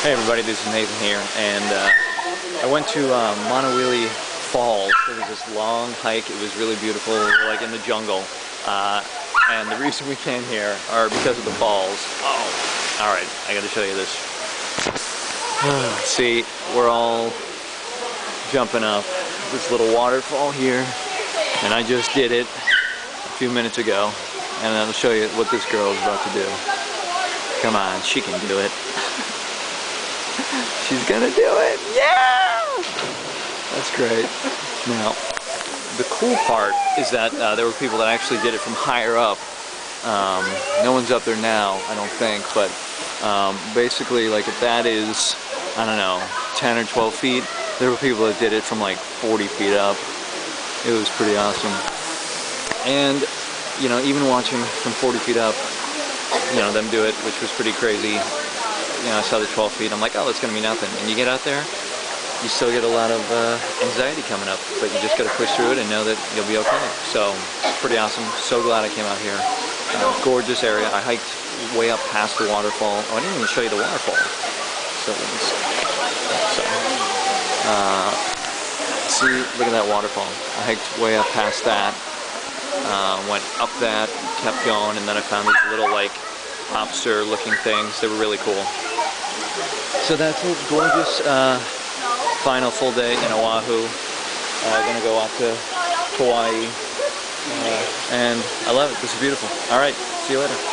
Hey everybody, this is Nathan here, and uh, I went to uh, Maunawili Falls. It was this long hike. It was really beautiful, like in the jungle. Uh, and the reason we came here are because of the falls. Oh, all right, I got to show you this. See, we're all jumping up this little waterfall here, and I just did it a few minutes ago, and I'll show you what this girl is about to do. Come on, she can do it. She's gonna do it. Yeah! That's great. Now, the cool part is that uh, there were people that actually did it from higher up. Um, no one's up there now, I don't think, but um, basically, like if that is, I don't know, 10 or 12 feet, there were people that did it from like 40 feet up. It was pretty awesome. And, you know, even watching from 40 feet up, you know, them do it, which was pretty crazy you know, I saw the 12 feet. I'm like, oh, that's going to be nothing. And you get out there, you still get a lot of uh, anxiety coming up, but you just got to push through it and know that you'll be okay. So, pretty awesome. So glad I came out here. Uh, gorgeous area. I hiked way up past the waterfall. Oh, I didn't even show you the waterfall. So. So, uh, see, look at that waterfall. I hiked way up past that. Uh, went up that, kept going, and then I found these little like lobster looking things. They were really cool. So that's a gorgeous uh, final full day in Oahu. Uh, gonna go out to Kauai. Uh, and I love it. This is beautiful. All right. See you later.